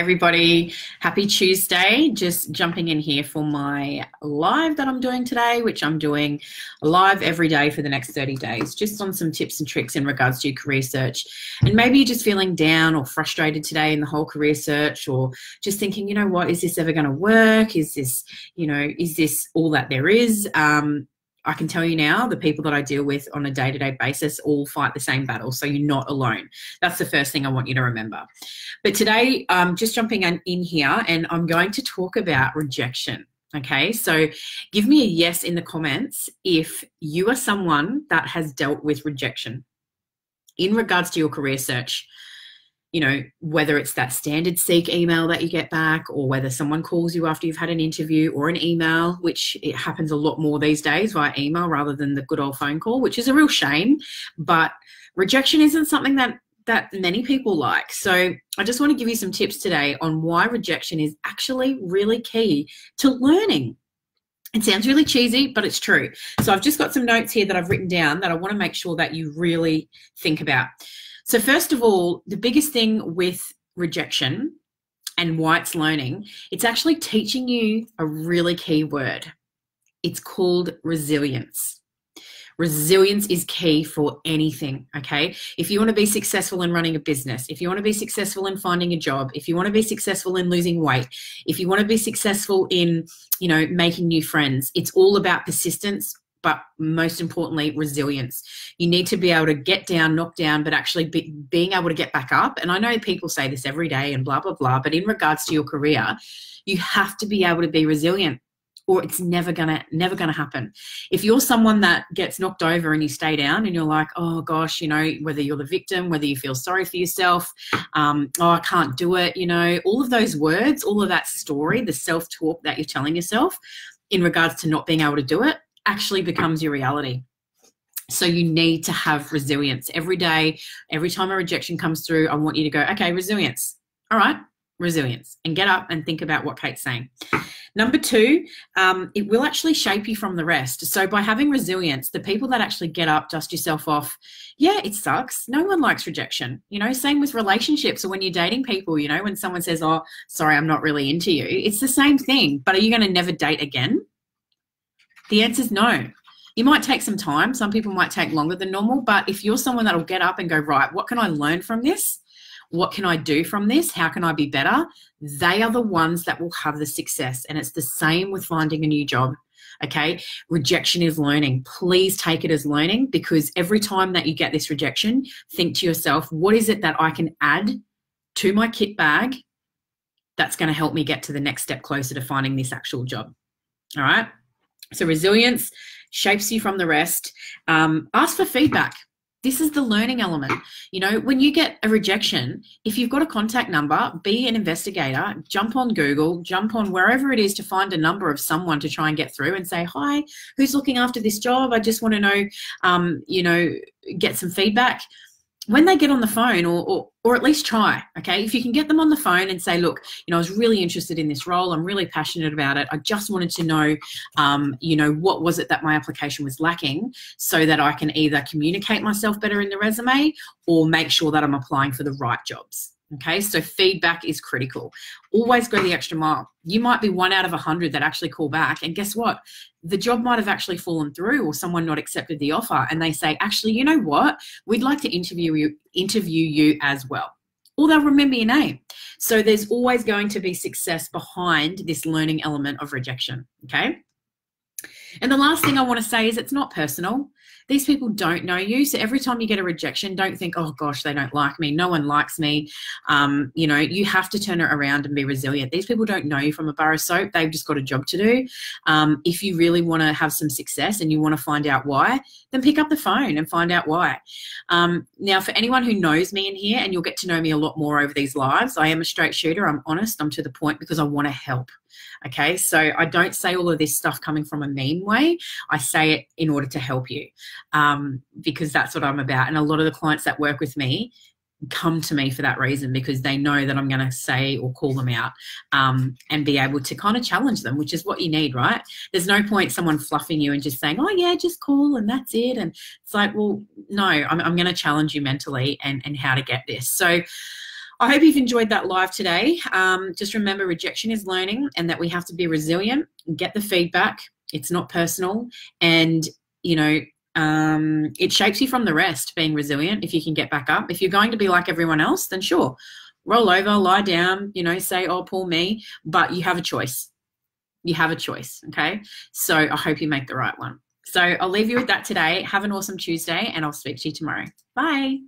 everybody. Happy Tuesday. Just jumping in here for my live that I'm doing today, which I'm doing live every day for the next 30 days, just on some tips and tricks in regards to your career search. And maybe you're just feeling down or frustrated today in the whole career search, or just thinking, you know what, is this ever going to work? Is this, you know, is this all that there is? Um, I can tell you now, the people that I deal with on a day to day basis all fight the same battle. So you're not alone. That's the first thing I want you to remember. But today, I'm just jumping in here and I'm going to talk about rejection. Okay, so give me a yes in the comments if you are someone that has dealt with rejection in regards to your career search you know, whether it's that standard Seek email that you get back or whether someone calls you after you've had an interview or an email, which it happens a lot more these days via email rather than the good old phone call, which is a real shame. But rejection isn't something that that many people like. So I just want to give you some tips today on why rejection is actually really key to learning. It sounds really cheesy, but it's true. So I've just got some notes here that I've written down that I want to make sure that you really think about. So, first of all, the biggest thing with rejection and why it's learning, it's actually teaching you a really key word. It's called resilience. Resilience is key for anything, okay? If you want to be successful in running a business, if you want to be successful in finding a job, if you want to be successful in losing weight, if you want to be successful in, you know, making new friends, it's all about persistence, but most importantly, resilience. You need to be able to get down, knock down, but actually be, being able to get back up. And I know people say this every day and blah, blah, blah, but in regards to your career, you have to be able to be resilient or it's never gonna never gonna happen if you're someone that gets knocked over and you stay down and you're like oh gosh you know whether you're the victim whether you feel sorry for yourself um, oh i can't do it you know all of those words all of that story the self-talk that you're telling yourself in regards to not being able to do it actually becomes your reality. So you need to have resilience every day. Every time a rejection comes through, I want you to go, okay, resilience. All right, resilience, and get up and think about what Kate's saying. Number two, um, it will actually shape you from the rest. So by having resilience, the people that actually get up, dust yourself off, yeah, it sucks. No one likes rejection. You know, same with relationships or when you're dating people, you know, when someone says, oh, sorry, I'm not really into you, it's the same thing. But are you going to never date again? The answer is no. You might take some time. Some people might take longer than normal. But if you're someone that'll get up and go, right, what can I learn from this? What can I do from this? How can I be better? They are the ones that will have the success. And it's the same with finding a new job. Okay. Rejection is learning. Please take it as learning because every time that you get this rejection, think to yourself, what is it that I can add to my kit bag that's going to help me get to the next step closer to finding this actual job? All right. So resilience shapes you from the rest. Um, ask for feedback. This is the learning element. You know, when you get a rejection, if you've got a contact number, be an investigator, jump on Google, jump on wherever it is to find a number of someone to try and get through and say, Hi, who's looking after this job? I just want to know, um, you know, get some feedback when they get on the phone or, or, or at least try okay? If you can get them on the phone and say look you know i was really interested in this role. I'm really passionate about it. I just wanted to know um, you know what was it that my application was lacking so that i can either communicate myself better in the resume or make sure that i'm applying for the right jobs Okay, so feedback is critical. Always go the extra mile. You might be one out of a hundred that actually call back, and guess what? The job might have actually fallen through, or someone not accepted the offer, and they say, "Actually, you know what? We'd like to interview you, interview you as well." Or they'll remember your name. So there's always going to be success behind this learning element of rejection. Okay. And the last thing I want to say is it's not personal these people don't know you. So every time you get a rejection, don't think, oh gosh, they don't like me. No one likes me. Um, you know, you have to turn it around and be resilient. These people don't know you from a bar of soap. They've just got a job to do. Um, if you really want to have some success and you want to find out why, then pick up the phone and find out why. Um, now, for anyone who knows me in here, and you'll get to know me a lot more over these lives, I am a straight shooter. I'm honest. I'm to the point because I want to help. Okay, so I don't say all of this stuff coming from a mean way. I say it in order to help you um, because that's what I'm about. And a lot of the clients that work with me come to me for that reason because they know that I'm going to say or call them out um, and be able to kind of challenge them, which is what you need, right? There's no point someone fluffing you and just saying, oh, yeah, just call and that's it. And it's like, well, no, I'm, I'm going to challenge you mentally and, and how to get this. So, I hope you've enjoyed that live today. Um, just remember, rejection is learning, and that we have to be resilient. Get the feedback. It's not personal, and you know um, it shapes you from the rest. Being resilient, if you can get back up. If you're going to be like everyone else, then sure, roll over, lie down. You know, say, "Oh, poor me," but you have a choice. You have a choice. Okay, so I hope you make the right one. So I'll leave you with that today. Have an awesome Tuesday, and I'll speak to you tomorrow. Bye.